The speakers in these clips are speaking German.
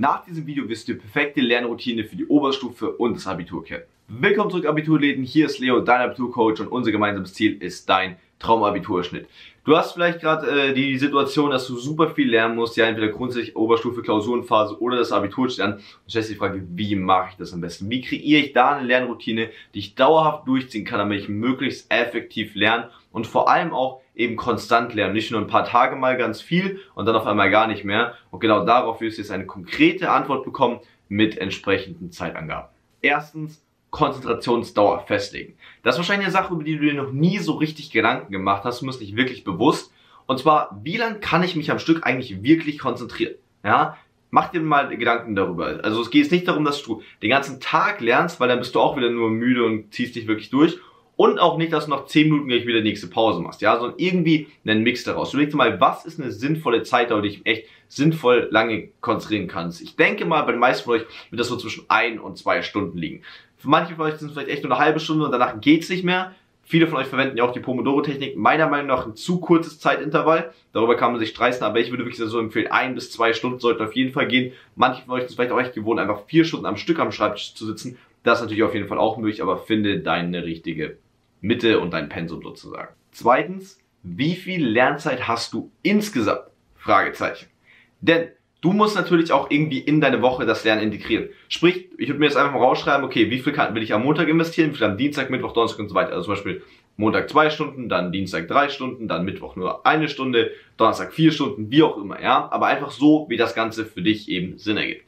Nach diesem Video wirst du die perfekte Lernroutine für die Oberstufe und das Abitur kennen. Willkommen zurück Abiturläden, hier ist Leo, dein Abiturcoach und unser gemeinsames Ziel ist dein Traumabiturschnitt. Du hast vielleicht gerade äh, die Situation, dass du super viel lernen musst, ja entweder grundsätzlich Oberstufe, Klausurenphase oder das Abitur lernen und stellst die Frage, wie mache ich das am besten? Wie kreiere ich da eine Lernroutine, die ich dauerhaft durchziehen kann, damit ich möglichst effektiv lerne und vor allem auch eben konstant lernen. Nicht nur ein paar Tage mal ganz viel und dann auf einmal gar nicht mehr. Und genau darauf wirst du jetzt eine konkrete Antwort bekommen mit entsprechenden Zeitangaben. Erstens, Konzentrationsdauer festlegen. Das ist wahrscheinlich eine Sache, über die du dir noch nie so richtig Gedanken gemacht hast. Du musst dich wirklich bewusst. Und zwar, wie lange kann ich mich am Stück eigentlich wirklich konzentrieren? Ja, mach dir mal Gedanken darüber. Also es geht nicht darum, dass du den ganzen Tag lernst, weil dann bist du auch wieder nur müde und ziehst dich wirklich durch. Und auch nicht, dass du nach 10 Minuten gleich wieder nächste Pause machst, ja, sondern irgendwie einen Mix daraus. Überleg dir mal, was ist eine sinnvolle Zeit, die ich echt sinnvoll lange konzentrieren kannst. Ich denke mal, bei den meisten von euch wird das so zwischen ein und zwei Stunden liegen. Für manche von euch sind es vielleicht echt nur eine halbe Stunde und danach geht's nicht mehr. Viele von euch verwenden ja auch die Pomodoro-Technik. Meiner Meinung nach ein zu kurzes Zeitintervall. Darüber kann man sich streiten, aber ich würde wirklich so empfehlen, ein bis zwei Stunden sollten auf jeden Fall gehen. Manche von euch sind vielleicht auch echt gewohnt, einfach vier Stunden am Stück am Schreibtisch zu sitzen. Das ist natürlich auf jeden Fall auch möglich, aber finde deine richtige Mitte und dein Pensum sozusagen. Zweitens, wie viel Lernzeit hast du insgesamt? Fragezeichen. Denn du musst natürlich auch irgendwie in deine Woche das Lernen integrieren. Sprich, ich würde mir jetzt einfach mal rausschreiben, okay, wie viel kann, will ich am Montag investieren, wie viel am Dienstag, Mittwoch, Donnerstag und so weiter. Also zum Beispiel Montag zwei Stunden, dann Dienstag drei Stunden, dann Mittwoch nur eine Stunde, Donnerstag vier Stunden, wie auch immer, ja. Aber einfach so, wie das Ganze für dich eben Sinn ergibt.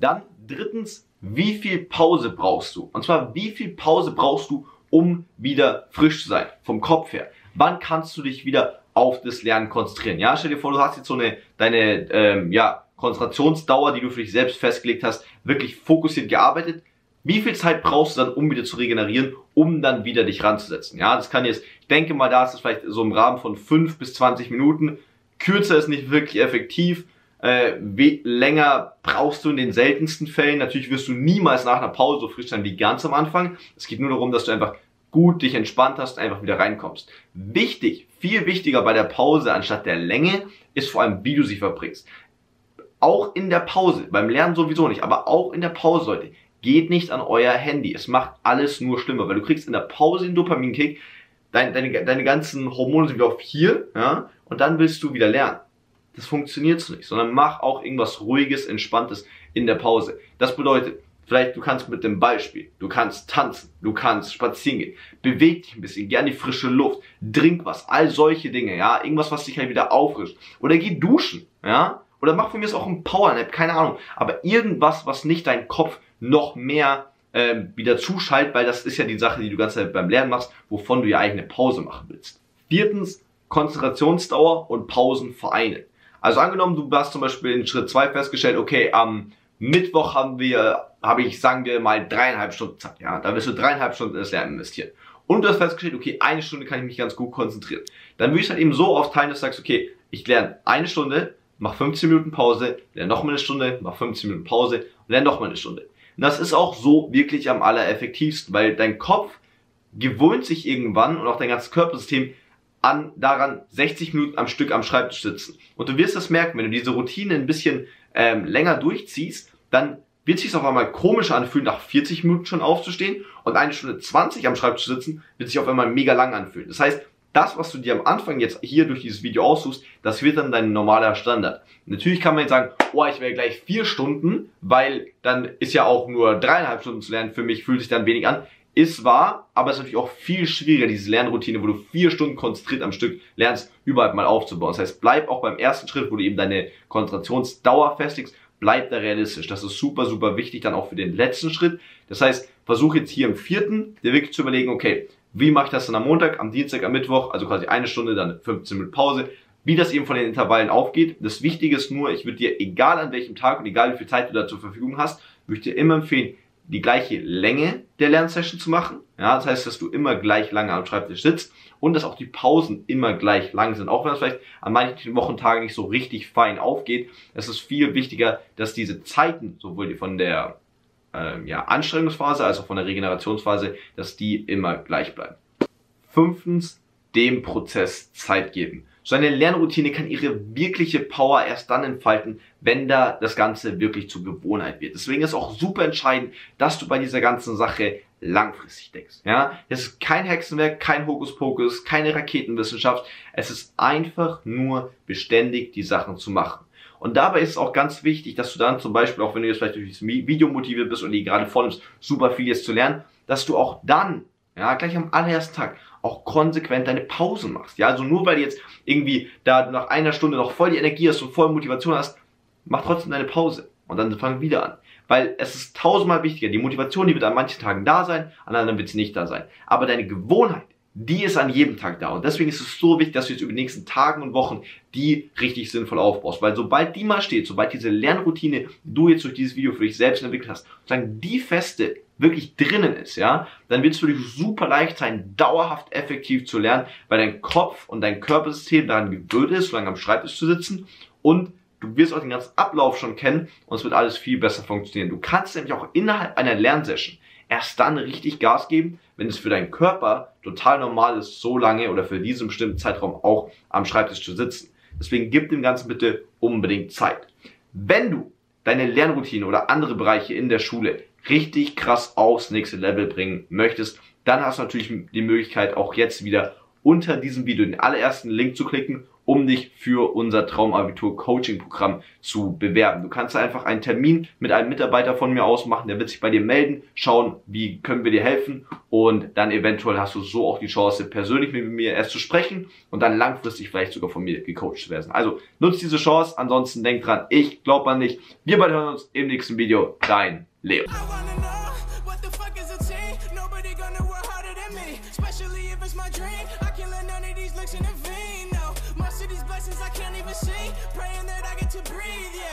Dann drittens, wie viel Pause brauchst du? Und zwar, wie viel Pause brauchst du, um wieder frisch zu sein, vom Kopf her. Wann kannst du dich wieder auf das Lernen konzentrieren? Ja, stell dir vor, du hast jetzt so eine, deine, ähm, ja, Konzentrationsdauer, die du für dich selbst festgelegt hast, wirklich fokussiert gearbeitet. Wie viel Zeit brauchst du dann, um wieder zu regenerieren, um dann wieder dich ranzusetzen? Ja, das kann jetzt, ich denke mal, da ist es vielleicht so im Rahmen von fünf bis zwanzig Minuten. Kürzer ist nicht wirklich effektiv. Äh, länger brauchst du in den seltensten Fällen. Natürlich wirst du niemals nach einer Pause so frisch sein wie ganz am Anfang. Es geht nur darum, dass du einfach gut dich entspannt hast und einfach wieder reinkommst. Wichtig, viel wichtiger bei der Pause anstatt der Länge ist vor allem, wie du sie verbringst. Auch in der Pause, beim Lernen sowieso nicht, aber auch in der Pause, Leute, geht nicht an euer Handy. Es macht alles nur schlimmer, weil du kriegst in der Pause den Dopaminkick, deine, deine, deine ganzen Hormone sind wieder auf hier, ja, und dann willst du wieder lernen. Das funktioniert so nicht, sondern mach auch irgendwas ruhiges, entspanntes in der Pause. Das bedeutet, vielleicht du kannst mit dem Ball spielen, du kannst tanzen, du kannst spazieren gehen, beweg dich ein bisschen, geh die frische Luft, trink was, all solche Dinge, ja, irgendwas, was dich halt wieder auffrischt. Oder geh duschen, ja, oder mach von mir auch ein Powernap, keine Ahnung, aber irgendwas, was nicht deinen Kopf noch mehr ähm, wieder zuschaltet, weil das ist ja die Sache, die du ganze Zeit beim Lernen machst, wovon du ja eigene Pause machen willst. Viertens, Konzentrationsdauer und Pausen vereinen. Also angenommen, du hast zum Beispiel in Schritt 2 festgestellt, okay, am Mittwoch haben wir, habe ich, sagen wir mal, dreieinhalb Stunden Zeit. Ja, da wirst du dreieinhalb Stunden in das Lernen investieren. Und du hast festgestellt, okay, eine Stunde kann ich mich ganz gut konzentrieren. Dann würde ich es halt eben so aufteilen, dass du sagst, okay, ich lerne eine Stunde, mach 15 Minuten Pause, lerne nochmal eine Stunde, mach 15 Minuten Pause und lerne nochmal eine Stunde. Und das ist auch so wirklich am allereffektivsten, weil dein Kopf gewöhnt sich irgendwann und auch dein ganzes Körpersystem an daran 60 Minuten am Stück am Schreibtisch sitzen. Und du wirst das merken, wenn du diese Routine ein bisschen ähm, länger durchziehst, dann wird sich auf einmal komisch anfühlen, nach 40 Minuten schon aufzustehen und eine Stunde 20 am Schreibtisch sitzen, wird sich auf einmal mega lang anfühlen. Das heißt, das, was du dir am Anfang jetzt hier durch dieses Video aussuchst, das wird dann dein normaler Standard. Natürlich kann man jetzt sagen, oh, ich wäre gleich vier Stunden, weil dann ist ja auch nur dreieinhalb Stunden zu lernen, für mich fühlt sich dann wenig an. Ist wahr, aber es ist natürlich auch viel schwieriger, diese Lernroutine, wo du vier Stunden konzentriert am Stück lernst, überhaupt mal aufzubauen. Das heißt, bleib auch beim ersten Schritt, wo du eben deine Konzentrationsdauer festigst, bleib da realistisch. Das ist super, super wichtig dann auch für den letzten Schritt. Das heißt, versuch jetzt hier im vierten dir wirklich zu überlegen, okay, wie mache ich das dann am Montag, am Dienstag, am Mittwoch, also quasi eine Stunde, dann 15 Minuten Pause, wie das eben von den Intervallen aufgeht. Das Wichtige ist nur, ich würde dir, egal an welchem Tag und egal wie viel Zeit du da zur Verfügung hast, würde ich dir immer empfehlen, die gleiche Länge der Lernsession zu machen. Ja, das heißt, dass du immer gleich lange am Schreibtisch sitzt und dass auch die Pausen immer gleich lang sind. Auch wenn das vielleicht an manchen Wochentagen nicht so richtig fein aufgeht, es ist viel wichtiger, dass diese Zeiten, sowohl von der äh, ja, Anstrengungsphase als auch von der Regenerationsphase, dass die immer gleich bleiben. Fünftens, dem Prozess Zeit geben. So eine Lernroutine kann ihre wirkliche Power erst dann entfalten, wenn da das Ganze wirklich zur Gewohnheit wird. Deswegen ist auch super entscheidend, dass du bei dieser ganzen Sache langfristig denkst. Ja, es ist kein Hexenwerk, kein Hokuspokus, keine Raketenwissenschaft. Es ist einfach nur beständig die Sachen zu machen. Und dabei ist es auch ganz wichtig, dass du dann zum Beispiel, auch wenn du jetzt vielleicht durch das Video motiviert bist und die gerade vornimmst, super viel jetzt zu lernen, dass du auch dann, ja, gleich am allerersten Tag, auch konsequent deine Pausen machst. Ja, also nur weil du jetzt irgendwie da nach einer Stunde noch voll die Energie hast und voll Motivation hast, mach trotzdem deine Pause und dann fang wieder an. Weil es ist tausendmal wichtiger. Die Motivation, die wird an manchen Tagen da sein, an anderen wird sie nicht da sein. Aber deine Gewohnheit, die ist an jedem Tag da. Und deswegen ist es so wichtig, dass du jetzt über die nächsten Tagen und Wochen die richtig sinnvoll aufbaust. Weil sobald die mal steht, sobald diese Lernroutine, du jetzt durch dieses Video für dich selbst entwickelt hast, sozusagen die feste wirklich drinnen ist, ja, dann wird es für dich super leicht sein, dauerhaft effektiv zu lernen, weil dein Kopf und dein Körpersystem daran gewöhnt ist, so lange am Schreibtisch zu sitzen und du wirst auch den ganzen Ablauf schon kennen und es wird alles viel besser funktionieren. Du kannst nämlich auch innerhalb einer Lernsession erst dann richtig Gas geben, wenn es für deinen Körper total normal ist, so lange oder für diesen bestimmten Zeitraum auch am Schreibtisch zu sitzen. Deswegen gib dem Ganzen bitte unbedingt Zeit. Wenn du deine Lernroutine oder andere Bereiche in der Schule richtig krass aufs nächste Level bringen möchtest, dann hast du natürlich die Möglichkeit auch jetzt wieder unter diesem Video den allerersten Link zu klicken um dich für unser Traumabitur Coaching Programm zu bewerben. Du kannst einfach einen Termin mit einem Mitarbeiter von mir ausmachen, der wird sich bei dir melden, schauen, wie können wir dir helfen und dann eventuell hast du so auch die Chance, persönlich mit mir erst zu sprechen und dann langfristig vielleicht sogar von mir gecoacht zu werden. Also nutzt diese Chance, ansonsten denk dran, ich glaube an dich. Wir beide hören uns im nächsten Video. Dein I wanna know what the fuck is a team. Nobody gonna work harder than me. Especially if it's my dream. I can't let none of these looks intervene. No, most of these blessings I can't even see. Praying that I get to breathe, yeah.